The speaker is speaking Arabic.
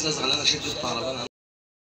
الناس غلطانه شدت الطرب